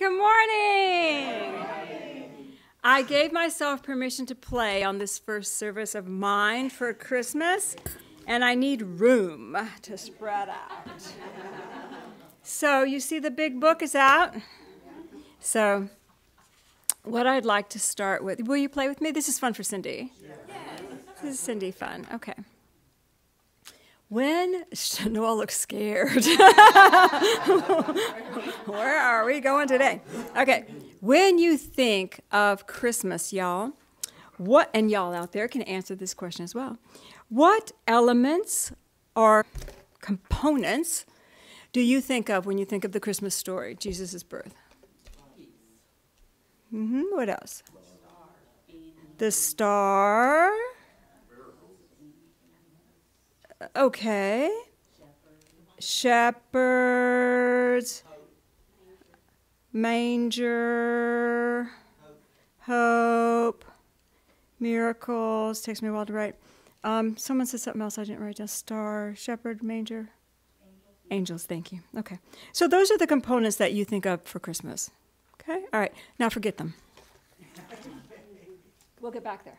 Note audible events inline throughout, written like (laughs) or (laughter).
Good morning. I gave myself permission to play on this first service of mine for Christmas, and I need room to spread out. So, you see, the big book is out. So, what I'd like to start with, will you play with me? This is fun for Cindy. This is Cindy fun. Okay. When Noel looks scared. (laughs) Where are we going today? Okay. When you think of Christmas, y'all, what and y'all out there can answer this question as well. What elements or components do you think of when you think of the Christmas story, Jesus' birth? Mm-hmm. What else? The star. Okay. Shepherds. Manger. Hope. Miracles. Takes me a while to write. Um, someone said something else I didn't write down. Star, shepherd, manger. Angels. Angels, thank you. Okay. So those are the components that you think of for Christmas. Okay? All right. Now forget them. We'll get back there.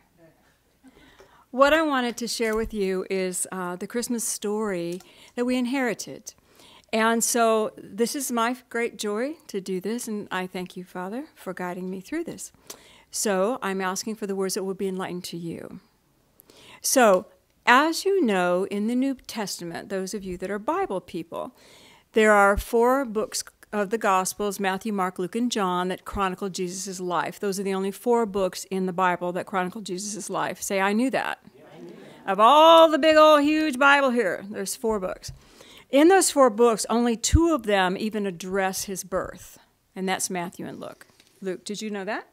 What I wanted to share with you is uh, the Christmas story that we inherited. And so, this is my great joy to do this, and I thank you, Father, for guiding me through this. So, I'm asking for the words that will be enlightened to you. So, as you know, in the New Testament, those of you that are Bible people, there are four books of the Gospels Matthew, Mark, Luke, and John that chronicle Jesus' life. Those are the only four books in the Bible that chronicle Jesus' life. Say, I knew that. I knew that. Of all the big old huge Bible here, there's four books. In those four books, only two of them even address his birth, and that's Matthew and Luke. Luke, did you know that?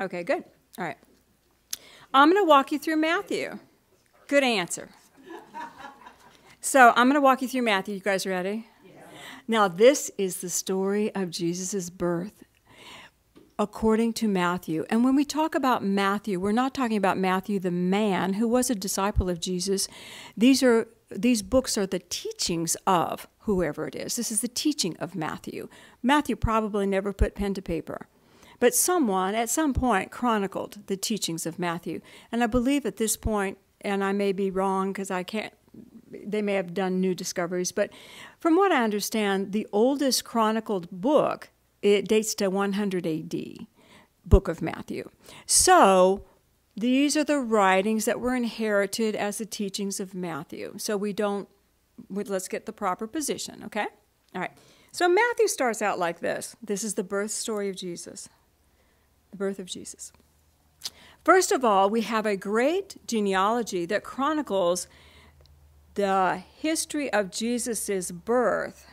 Okay, good. All right. I'm going to walk you through Matthew. Good answer. So I'm going to walk you through Matthew. You guys ready? Now, this is the story of Jesus' birth according to Matthew. And when we talk about Matthew, we're not talking about Matthew the man who was a disciple of Jesus. These are these books are the teachings of whoever it is. This is the teaching of Matthew. Matthew probably never put pen to paper. But someone at some point chronicled the teachings of Matthew. And I believe at this point, and I may be wrong because I can't they may have done new discoveries, but from what I understand, the oldest chronicled book it dates to 100 AD, Book of Matthew. So these are the writings that were inherited as the teachings of Matthew. So we don't. Let's get the proper position, okay? All right. So Matthew starts out like this. This is the birth story of Jesus. The birth of Jesus. First of all, we have a great genealogy that chronicles the history of Jesus' birth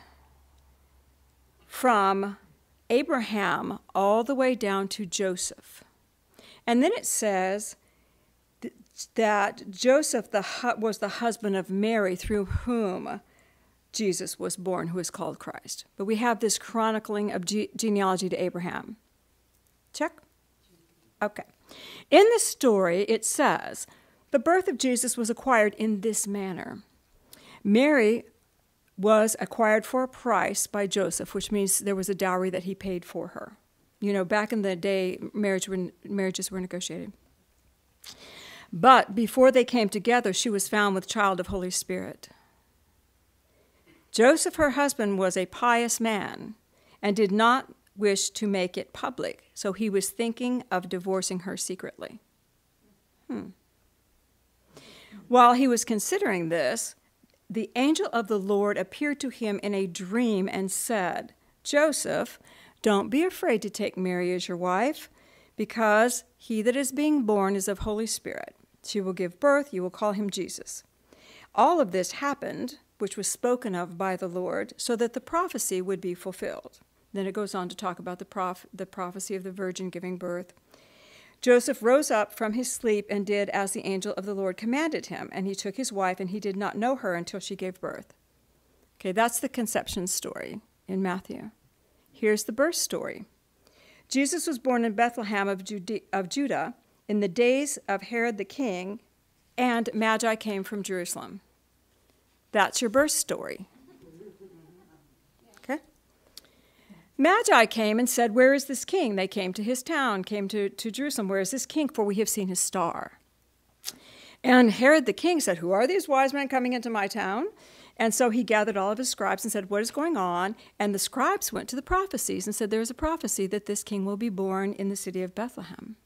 from Abraham all the way down to Joseph. And then it says that Joseph the, was the husband of Mary through whom Jesus was born, who is called Christ. But we have this chronicling of ge- genealogy to Abraham. Check? Okay. In the story, it says the birth of Jesus was acquired in this manner. Mary was acquired for a price by Joseph, which means there was a dowry that he paid for her. You know, back in the day, marriage were, marriages were negotiated. But before they came together, she was found with child of Holy Spirit. Joseph, her husband, was a pious man and did not wish to make it public, so he was thinking of divorcing her secretly. Hmm. While he was considering this, the angel of the Lord appeared to him in a dream and said, Joseph, don't be afraid to take Mary as your wife, because he that is being born is of Holy Spirit. She will give birth, you will call him Jesus. All of this happened, which was spoken of by the Lord, so that the prophecy would be fulfilled. Then it goes on to talk about the, prof- the prophecy of the virgin giving birth. Joseph rose up from his sleep and did as the angel of the Lord commanded him, and he took his wife, and he did not know her until she gave birth. Okay, that's the conception story in Matthew. Here's the birth story Jesus was born in Bethlehem of, of Judah in the days of Herod the king, and Magi came from Jerusalem. That's your birth story. Okay? Magi came and said, Where is this king? They came to his town, came to, to Jerusalem. Where is this king? For we have seen his star. And Herod the king said, Who are these wise men coming into my town? And so he gathered all of his scribes and said, What is going on? And the scribes went to the prophecies and said, There is a prophecy that this king will be born in the city of Bethlehem.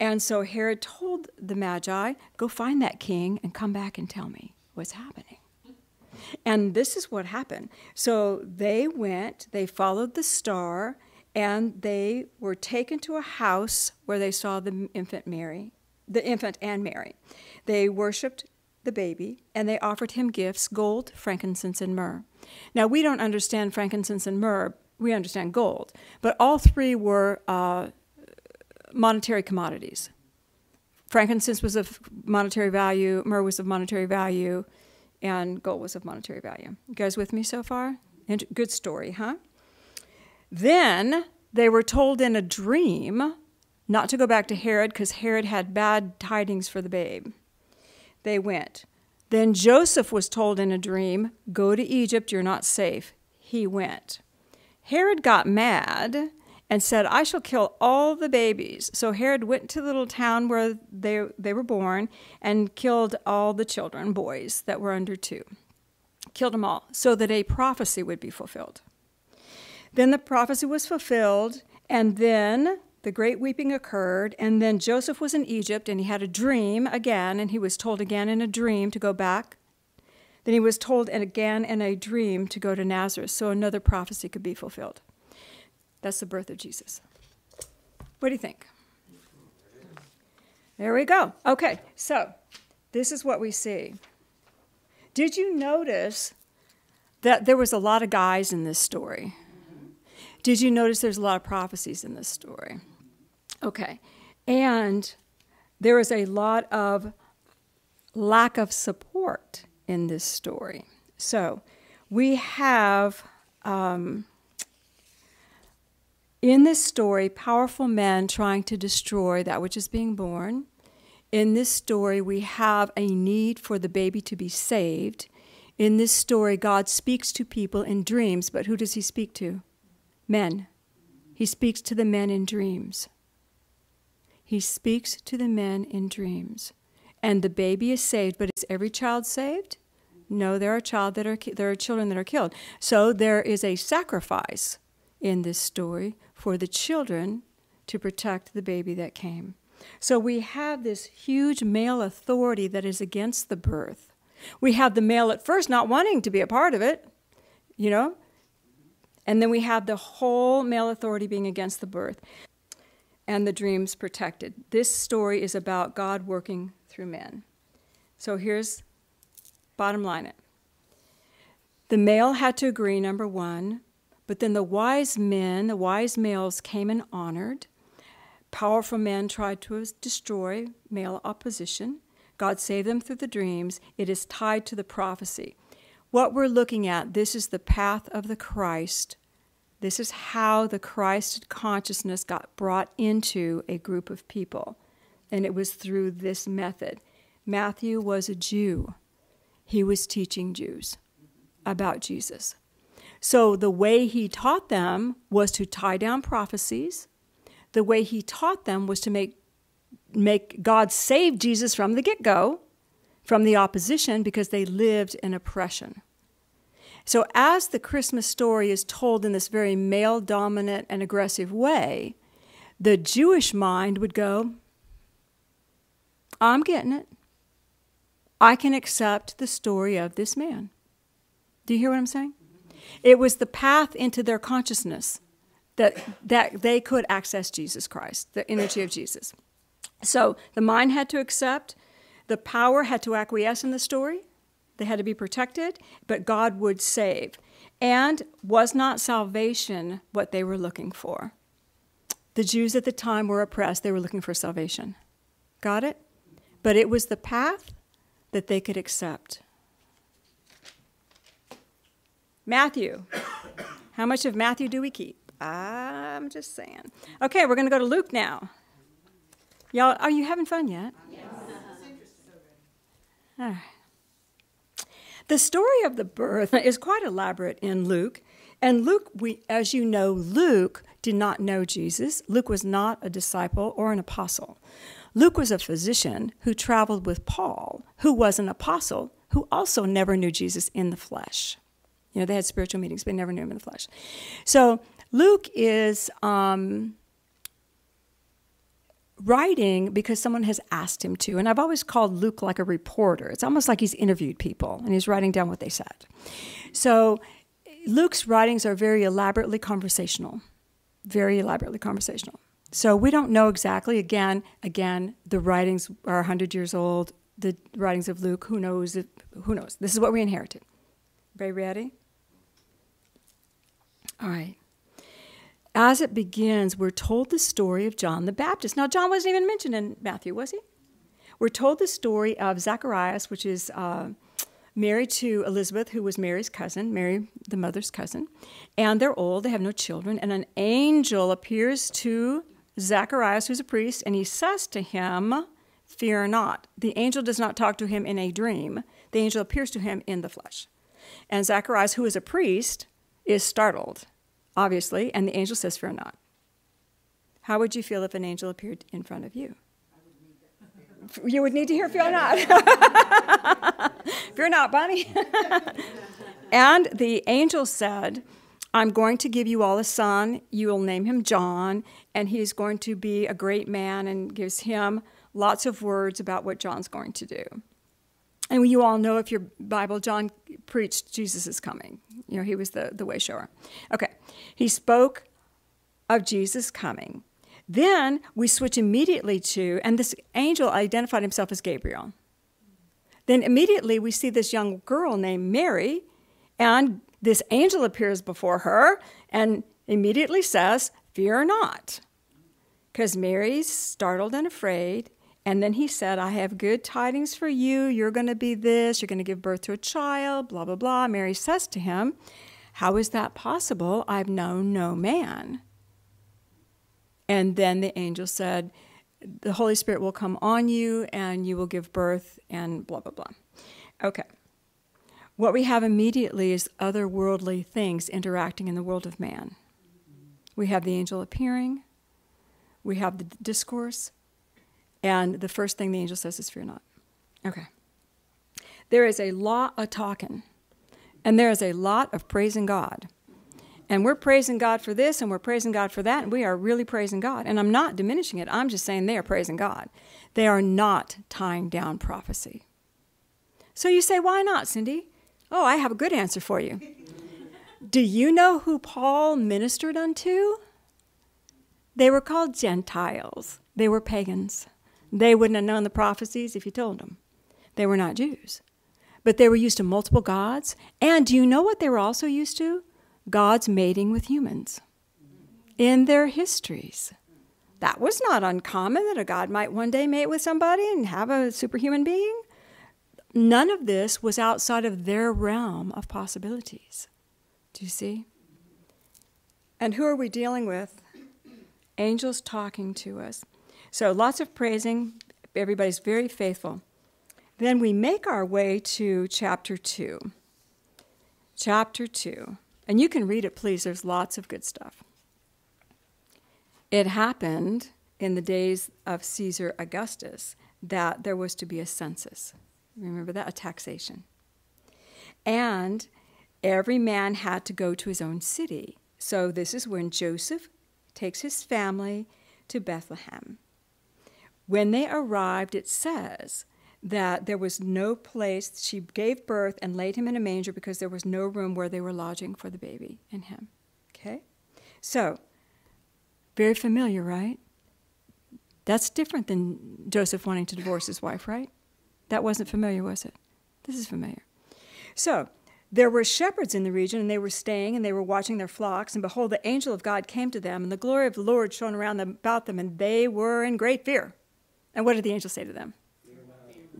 And so Herod told the Magi, Go find that king and come back and tell me what's happening. And this is what happened. So they went, they followed the star, and they were taken to a house where they saw the infant Mary, the infant and Mary. They worshiped the baby and they offered him gifts gold, frankincense, and myrrh. Now, we don't understand frankincense and myrrh, we understand gold, but all three were uh, monetary commodities. Frankincense was of monetary value, myrrh was of monetary value, and gold was of monetary value. You guys with me so far? Good story, huh? Then they were told in a dream not to go back to Herod because Herod had bad tidings for the babe. They went. Then Joseph was told in a dream, Go to Egypt, you're not safe. He went. Herod got mad and said, I shall kill all the babies. So Herod went to the little town where they, they were born and killed all the children, boys that were under two. Killed them all, so that a prophecy would be fulfilled. Then the prophecy was fulfilled, and then the great weeping occurred, and then Joseph was in Egypt, and he had a dream again, and he was told again in a dream to go back. Then he was told again in a dream to go to Nazareth, so another prophecy could be fulfilled. That's the birth of Jesus. What do you think? There we go. Okay, so this is what we see. Did you notice that there was a lot of guys in this story? Did you notice there's a lot of prophecies in this story? Okay. And there is a lot of lack of support in this story. So we have um, in this story powerful men trying to destroy that which is being born. In this story, we have a need for the baby to be saved. In this story, God speaks to people in dreams, but who does he speak to? Men. He speaks to the men in dreams. He speaks to the men in dreams. And the baby is saved, but is every child saved? No, there are child that are there are children that are killed. So there is a sacrifice in this story for the children to protect the baby that came. So we have this huge male authority that is against the birth. We have the male at first not wanting to be a part of it, you know, and then we have the whole male authority being against the birth and the dreams protected. This story is about God working through men. So here's bottom line it. The male had to agree, number one, but then the wise men, the wise males came and honored. Powerful men tried to destroy male opposition. God saved them through the dreams. It is tied to the prophecy. What we're looking at, this is the path of the Christ this is how the Christ consciousness got brought into a group of people. And it was through this method. Matthew was a Jew, he was teaching Jews about Jesus. So the way he taught them was to tie down prophecies. The way he taught them was to make, make God save Jesus from the get go, from the opposition, because they lived in oppression. So, as the Christmas story is told in this very male dominant and aggressive way, the Jewish mind would go, I'm getting it. I can accept the story of this man. Do you hear what I'm saying? It was the path into their consciousness that, that they could access Jesus Christ, the energy of Jesus. So the mind had to accept, the power had to acquiesce in the story, they had to be protected, but God would save. And was not salvation what they were looking for? The Jews at the time were oppressed, they were looking for salvation. Got it? But it was the path that they could accept. Matthew. How much of Matthew do we keep? I'm just saying. Okay, we're going to go to Luke now. Y'all, are you having fun yet? Yes. All right. The story of the birth is quite elaborate in Luke. And Luke, we, as you know, Luke did not know Jesus. Luke was not a disciple or an apostle. Luke was a physician who traveled with Paul, who was an apostle, who also never knew Jesus in the flesh. You know, they had spiritual meetings, but they never knew him in the flesh. So Luke is um, writing because someone has asked him to. And I've always called Luke like a reporter. It's almost like he's interviewed people and he's writing down what they said. So Luke's writings are very elaborately conversational, very elaborately conversational. So we don't know exactly. Again, again, the writings are 100 years old. The writings of Luke, who knows? Who knows? This is what we inherited. Ready? All right. As it begins, we're told the story of John the Baptist. Now, John wasn't even mentioned in Matthew, was he? We're told the story of Zacharias, which is uh, married to Elizabeth, who was Mary's cousin, Mary, the mother's cousin. And they're old, they have no children. And an angel appears to Zacharias, who's a priest, and he says to him, Fear not. The angel does not talk to him in a dream, the angel appears to him in the flesh. And Zacharias, who is a priest, is startled, obviously, and the angel says, Fear not. How would you feel if an angel appeared in front of you? You would need to hear Fear not. (laughs) fear not, Bonnie. (laughs) and the angel said, I'm going to give you all a son. You will name him John, and he's going to be a great man, and gives him lots of words about what John's going to do. And you all know if your Bible, John preached Jesus is coming. You know, he was the, the way shower. Okay. He spoke of Jesus coming. Then we switch immediately to, and this angel identified himself as Gabriel. Then immediately we see this young girl named Mary, and this angel appears before her and immediately says, Fear not. Because Mary's startled and afraid, and then he said, I have good tidings for you. You're going to be this. You're going to give birth to a child, blah, blah, blah. Mary says to him, How is that possible? I've known no man. And then the angel said, The Holy Spirit will come on you and you will give birth, and blah, blah, blah. Okay. What we have immediately is otherworldly things interacting in the world of man. We have the angel appearing, we have the discourse, and the first thing the angel says is, Fear not. Okay. There is a lot of talking, and there is a lot of praising God. And we're praising God for this, and we're praising God for that, and we are really praising God. And I'm not diminishing it, I'm just saying they are praising God. They are not tying down prophecy. So you say, Why not, Cindy? Oh, I have a good answer for you. (laughs) Do you know who Paul ministered unto? They were called Gentiles, they were pagans. They wouldn't have known the prophecies if you told them. They were not Jews. But they were used to multiple gods. And do you know what they were also used to? Gods mating with humans in their histories. That was not uncommon that a god might one day mate with somebody and have a superhuman being. None of this was outside of their realm of possibilities. Do you see? And who are we dealing with? Angels talking to us. So lots of praising. Everybody's very faithful. Then we make our way to chapter 2. Chapter 2. And you can read it, please. There's lots of good stuff. It happened in the days of Caesar Augustus that there was to be a census. Remember that? A taxation. And every man had to go to his own city. So this is when Joseph takes his family to Bethlehem. When they arrived, it says that there was no place. She gave birth and laid him in a manger because there was no room where they were lodging for the baby and him. Okay? So, very familiar, right? That's different than Joseph wanting to divorce his wife, right? That wasn't familiar, was it? This is familiar. So, there were shepherds in the region, and they were staying, and they were watching their flocks. And behold, the angel of God came to them, and the glory of the Lord shone around them about them, and they were in great fear. And what did the angel say to them?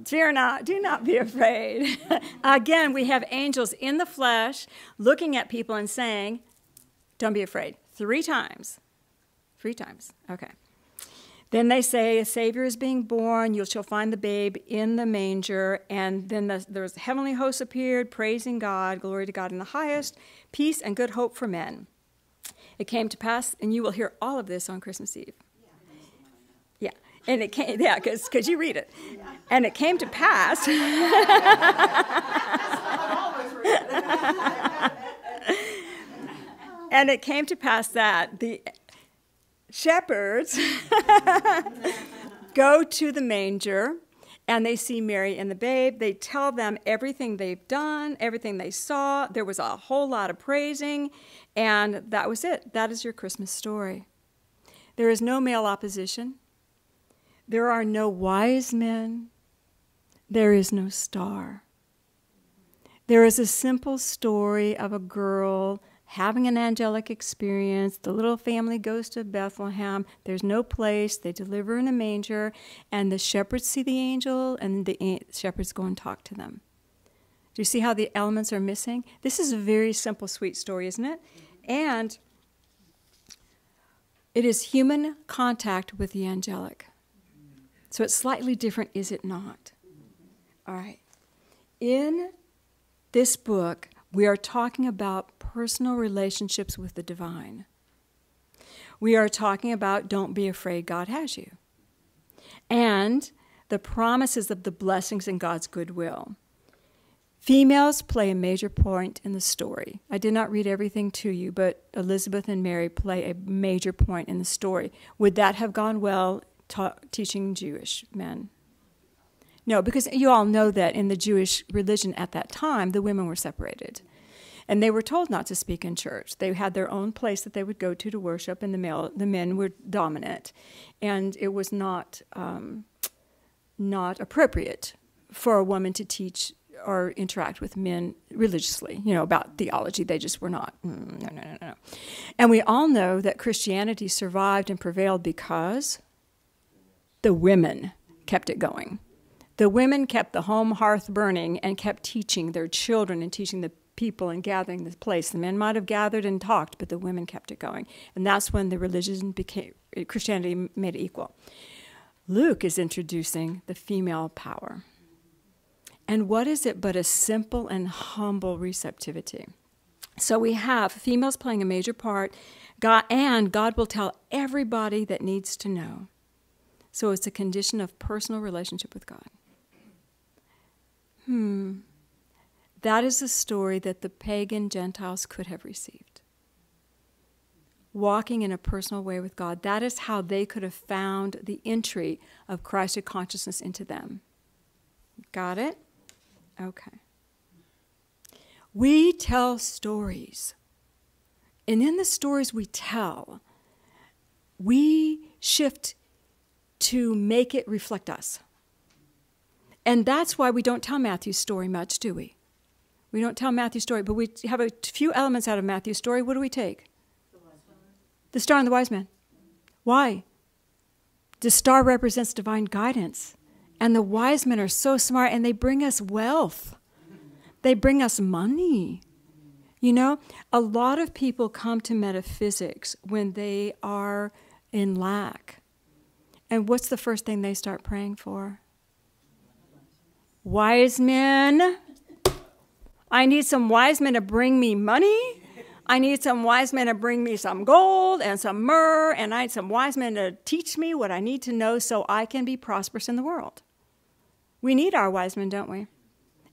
Fear not, do not be afraid. (laughs) Again, we have angels in the flesh looking at people and saying, Don't be afraid. Three times. Three times. Okay. Then they say a Savior is being born. You shall find the babe in the manger. And then the, there's heavenly hosts appeared, praising God, glory to God in the highest, peace and good hope for men. It came to pass, and you will hear all of this on Christmas Eve. Yeah, and it came, yeah, because you read it. And it came to pass. (laughs) and it came to pass that the shepherds (laughs) go to the manger and they see Mary and the babe. They tell them everything they've done, everything they saw. There was a whole lot of praising, and that was it. That is your Christmas story. There is no male opposition. There are no wise men. There is no star. There is a simple story of a girl having an angelic experience. The little family goes to Bethlehem. There's no place. They deliver in a manger, and the shepherds see the angel, and the shepherds go and talk to them. Do you see how the elements are missing? This is a very simple, sweet story, isn't it? And it is human contact with the angelic. So it's slightly different, is it not? All right. In this book, we are talking about personal relationships with the divine. We are talking about don't be afraid, God has you. And the promises of the blessings in God's goodwill. Females play a major point in the story. I did not read everything to you, but Elizabeth and Mary play a major point in the story. Would that have gone well ta- teaching Jewish men? No, because you all know that in the Jewish religion at that time, the women were separated. And they were told not to speak in church. They had their own place that they would go to to worship, and the male, the men were dominant, and it was not um, not appropriate for a woman to teach or interact with men religiously, you know, about theology. They just were not. Mm, no, no, no, no. And we all know that Christianity survived and prevailed because the women kept it going. The women kept the home hearth burning and kept teaching their children and teaching the people and gathering the place. The men might have gathered and talked, but the women kept it going. And that's when the religion became, Christianity made it equal. Luke is introducing the female power. And what is it but a simple and humble receptivity? So we have females playing a major part, God, and God will tell everybody that needs to know. So it's a condition of personal relationship with God. Hmm. That is a story that the pagan Gentiles could have received. Walking in a personal way with God, that is how they could have found the entry of Christed consciousness into them. Got it? Okay. We tell stories. And in the stories we tell, we shift to make it reflect us. And that's why we don't tell Matthew's story much, do we? We don't tell Matthew's story, but we have a few elements out of Matthew's story. What do we take? The, star and the wise man. Why? The star represents divine guidance. And the wise men are so smart and they bring us wealth. They bring us money. You know, a lot of people come to metaphysics when they are in lack. And what's the first thing they start praying for? Wise men, I need some wise men to bring me money. I need some wise men to bring me some gold and some myrrh, and I need some wise men to teach me what I need to know so I can be prosperous in the world. We need our wise men, don't we?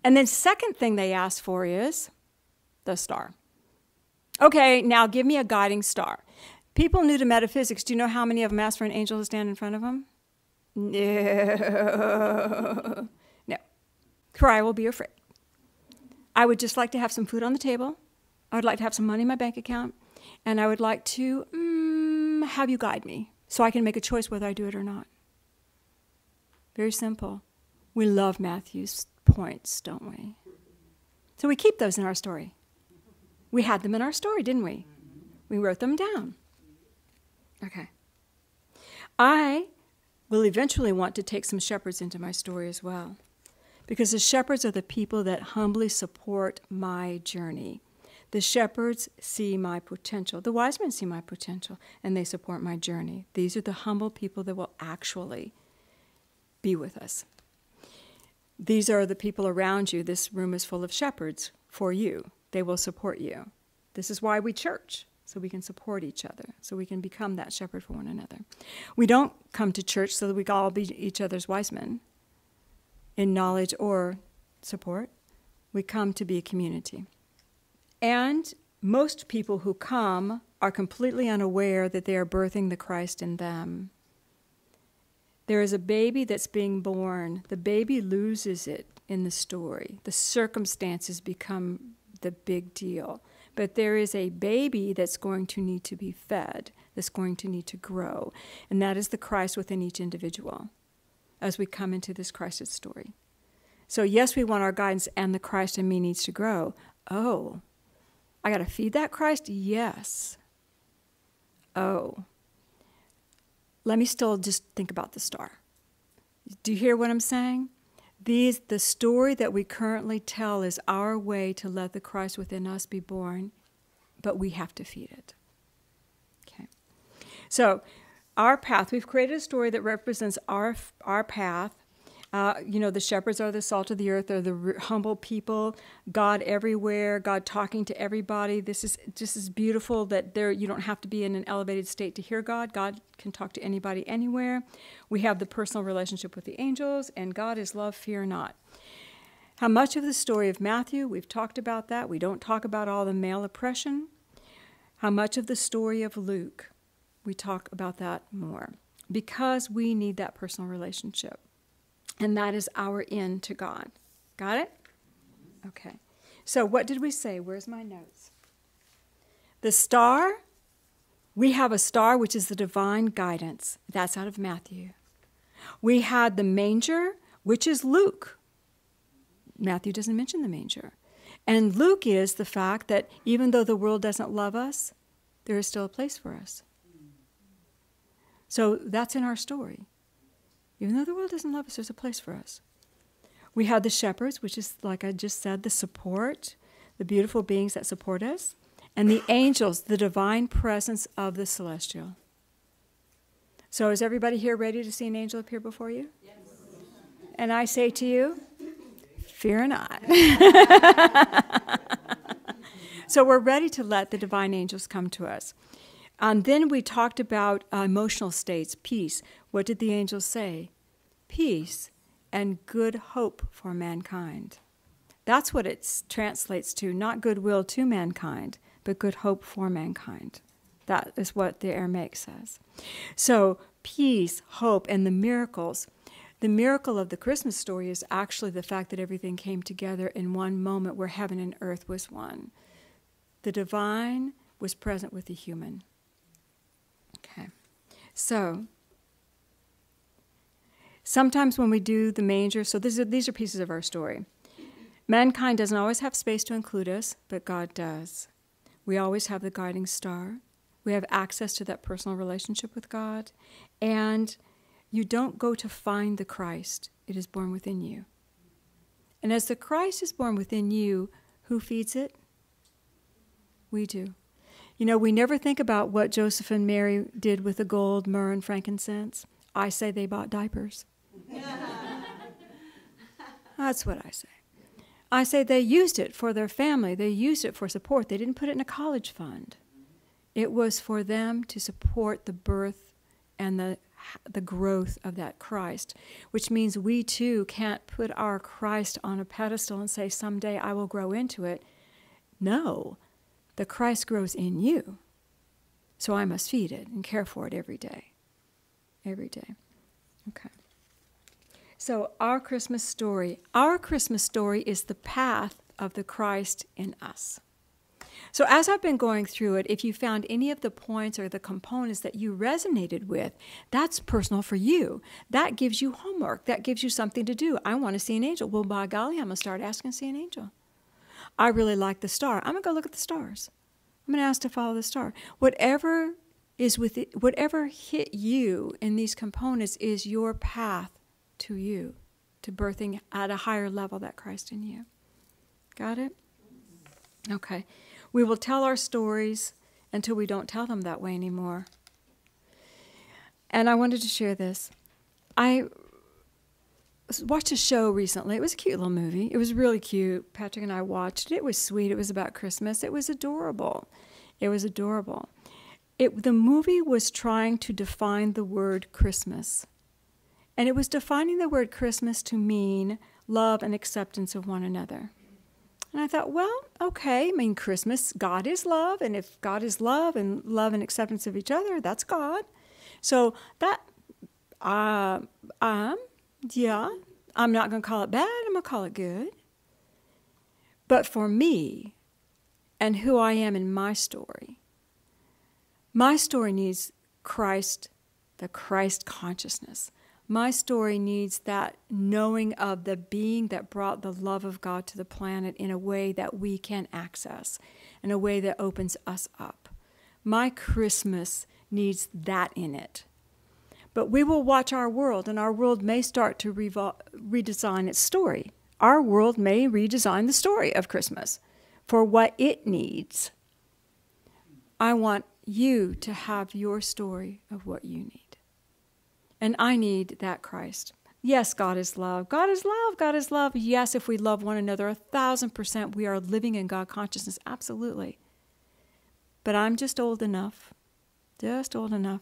And then, second thing they ask for is the star. Okay, now give me a guiding star. People new to metaphysics, do you know how many of them ask for an angel to stand in front of them? No. no. Cry will be afraid. I would just like to have some food on the table. I would like to have some money in my bank account. And I would like to mm, have you guide me so I can make a choice whether I do it or not. Very simple. We love Matthew's points, don't we? So we keep those in our story. We had them in our story, didn't we? We wrote them down. Okay. I will eventually want to take some shepherds into my story as well because the shepherds are the people that humbly support my journey. The shepherds see my potential. The wise men see my potential and they support my journey. These are the humble people that will actually be with us. These are the people around you. This room is full of shepherds for you. They will support you. This is why we church, so we can support each other, so we can become that shepherd for one another. We don't come to church so that we can all be each other's wise men in knowledge or support. We come to be a community. And most people who come are completely unaware that they are birthing the Christ in them. There is a baby that's being born. The baby loses it in the story. The circumstances become the big deal. But there is a baby that's going to need to be fed, that's going to need to grow. And that is the Christ within each individual as we come into this crisis story. So, yes, we want our guidance, and the Christ in me needs to grow. Oh, I got to feed that Christ? Yes. Oh, let me still just think about the star. Do you hear what I'm saying? These, the story that we currently tell is our way to let the Christ within us be born, but we have to feed it. Okay. So, our path, we've created a story that represents our, our path uh, you know, the shepherds are the salt of the earth, they're the humble people, God everywhere, God talking to everybody. This is just as beautiful that there you don't have to be in an elevated state to hear God. God can talk to anybody anywhere. We have the personal relationship with the angels, and God is love, fear not. How much of the story of Matthew, we've talked about that. We don't talk about all the male oppression. How much of the story of Luke, we talk about that more because we need that personal relationship. And that is our in to God. Got it? Okay. So, what did we say? Where's my notes? The star, we have a star which is the divine guidance. That's out of Matthew. We had the manger, which is Luke. Matthew doesn't mention the manger. And Luke is the fact that even though the world doesn't love us, there is still a place for us. So that's in our story. Even though the world doesn't love us, there's a place for us. We have the shepherds, which is, like I just said, the support, the beautiful beings that support us, and the angels, the divine presence of the celestial. So, is everybody here ready to see an angel appear before you? Yes. And I say to you, fear not. (laughs) (laughs) so, we're ready to let the divine angels come to us. And then we talked about uh, emotional states, peace. What did the angels say? Peace and good hope for mankind. That's what it translates to, not goodwill to mankind, but good hope for mankind. That is what the Aramaic says. So, peace, hope, and the miracles. The miracle of the Christmas story is actually the fact that everything came together in one moment where heaven and earth was one. The divine was present with the human. So, sometimes when we do the manger, so these are pieces of our story. Mankind doesn't always have space to include us, but God does. We always have the guiding star. We have access to that personal relationship with God. And you don't go to find the Christ, it is born within you. And as the Christ is born within you, who feeds it? We do. You know, we never think about what Joseph and Mary did with the gold, myrrh, and frankincense. I say they bought diapers. (laughs) That's what I say. I say they used it for their family, they used it for support. They didn't put it in a college fund. It was for them to support the birth and the the growth of that Christ, which means we too can't put our Christ on a pedestal and say, someday I will grow into it. No, the Christ grows in you. So I must feed it and care for it every day. Every day. Okay. So, our Christmas story, our Christmas story is the path of the Christ in us. So, as I've been going through it, if you found any of the points or the components that you resonated with, that's personal for you. That gives you homework. That gives you something to do. I want to see an angel. Well, by golly, I'm going to start asking to see an angel. I really like the star. I'm going to go look at the stars. I'm going to ask to follow the star. Whatever is with it, whatever hit you in these components is your path to you, to birthing at a higher level that Christ in you. Got it? Okay. We will tell our stories until we don't tell them that way anymore. And I wanted to share this. I watched a show recently. It was a cute little movie. It was really cute. Patrick and I watched it. It was sweet. It was about Christmas. It was adorable. It was adorable. It, the movie was trying to define the word Christmas. And it was defining the word Christmas to mean love and acceptance of one another. And I thought, well, okay, I mean, Christmas, God is love. And if God is love and love and acceptance of each other, that's God. So that, uh, um, yeah, I'm not going to call it bad, I'm going to call it good. But for me and who I am in my story, my story needs Christ, the Christ consciousness. My story needs that knowing of the being that brought the love of God to the planet in a way that we can access, in a way that opens us up. My Christmas needs that in it. But we will watch our world, and our world may start to redesign its story. Our world may redesign the story of Christmas for what it needs. I want you to have your story of what you need. And I need that Christ. Yes, God is love. God is love. God is love. Yes, if we love one another a thousand percent, we are living in God consciousness. Absolutely. But I'm just old enough, just old enough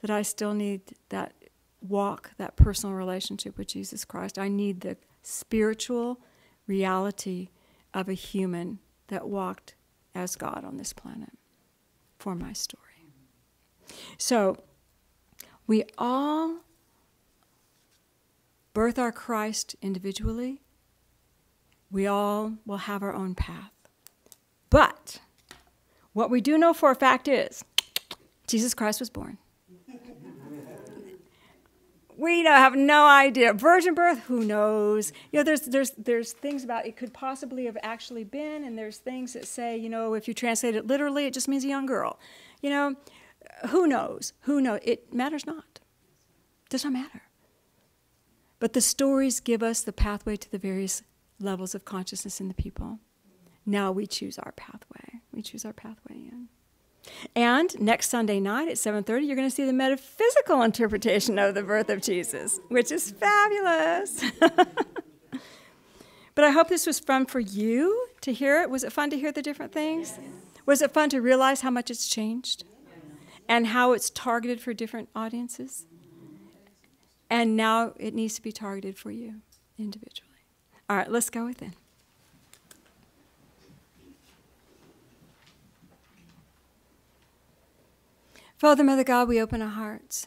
that I still need that walk, that personal relationship with Jesus Christ. I need the spiritual reality of a human that walked as God on this planet for my story. So, we all birth our Christ individually. We all will have our own path. But what we do know for a fact is Jesus Christ was born we have no idea. Virgin birth, who knows? You know, there's there's there's things about it could possibly have actually been, and there's things that say, you know, if you translate it literally, it just means a young girl. You know, who knows? Who knows? It matters not. It does not matter. But the stories give us the pathway to the various levels of consciousness in the people. Now we choose our pathway. We choose our pathway in. And next Sunday night at 7:30 you're going to see the metaphysical interpretation of the birth of Jesus, which is fabulous. (laughs) but I hope this was fun for you to hear it. Was it fun to hear the different things? Was it fun to realize how much it's changed? And how it's targeted for different audiences? And now it needs to be targeted for you individually. All right, let's go within. Father, Mother God, we open our hearts.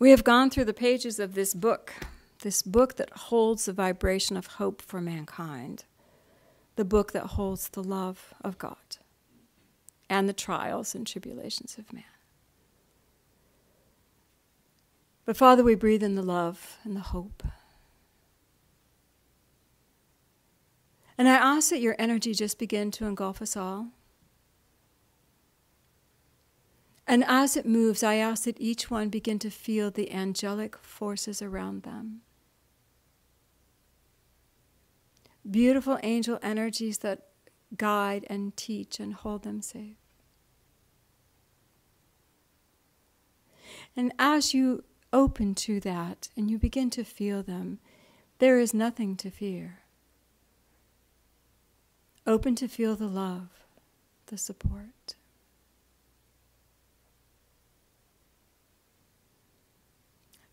We have gone through the pages of this book, this book that holds the vibration of hope for mankind, the book that holds the love of God and the trials and tribulations of man. But Father, we breathe in the love and the hope. And I ask that your energy just begin to engulf us all. And as it moves, I ask that each one begin to feel the angelic forces around them. Beautiful angel energies that guide and teach and hold them safe. And as you open to that and you begin to feel them, there is nothing to fear. Open to feel the love, the support.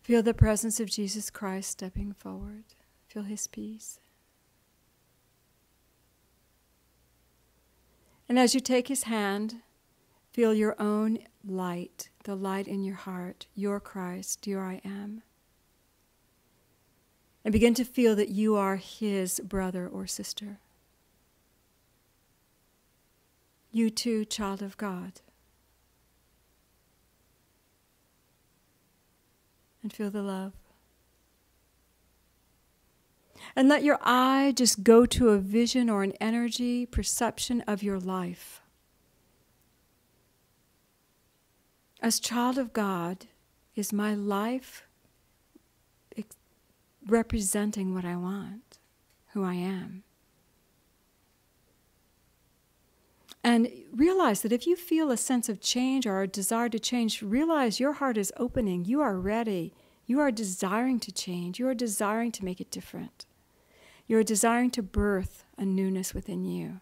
Feel the presence of Jesus Christ stepping forward. Feel his peace. And as you take his hand, feel your own light, the light in your heart, your Christ, your I am. And begin to feel that you are his brother or sister. You too, child of God. And feel the love. And let your eye just go to a vision or an energy perception of your life. As child of God, is my life representing what I want, who I am? And realize that if you feel a sense of change or a desire to change, realize your heart is opening. You are ready. You are desiring to change. You are desiring to make it different. You are desiring to birth a newness within you.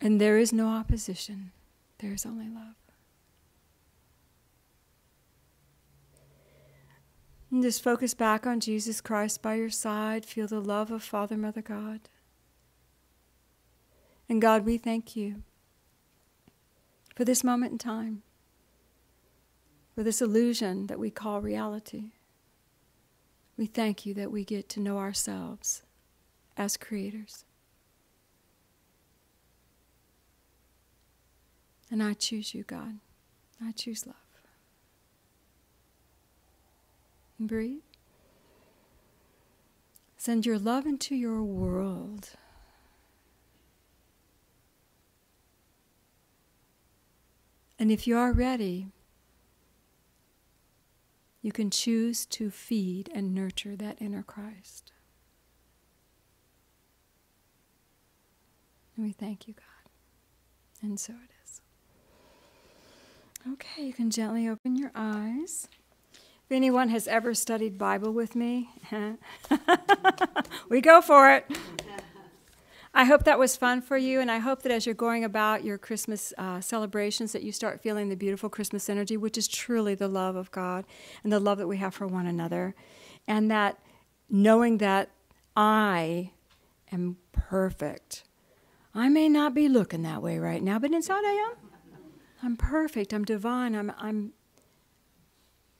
And there is no opposition, there is only love. And just focus back on Jesus Christ by your side. Feel the love of Father, Mother, God. And God, we thank you for this moment in time, for this illusion that we call reality. We thank you that we get to know ourselves as creators. And I choose you, God. I choose love. And breathe. Send your love into your world. And if you are ready, you can choose to feed and nurture that inner Christ. And we thank you, God. And so it is. Okay, you can gently open your eyes. If anyone has ever studied Bible with me, (laughs) we go for it. I hope that was fun for you, and I hope that as you're going about your Christmas uh, celebrations, that you start feeling the beautiful Christmas energy, which is truly the love of God and the love that we have for one another, and that knowing that I am perfect. I may not be looking that way right now, but inside I am. I'm perfect. I'm divine. I'm, I'm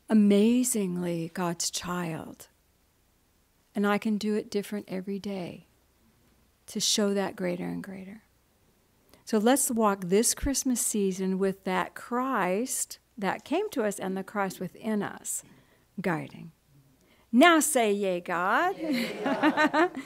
amazingly God's child. And I can do it different every day to show that greater and greater. So let's walk this Christmas season with that Christ that came to us and the Christ within us guiding. Now say, Yea, God. Yea, God. (laughs)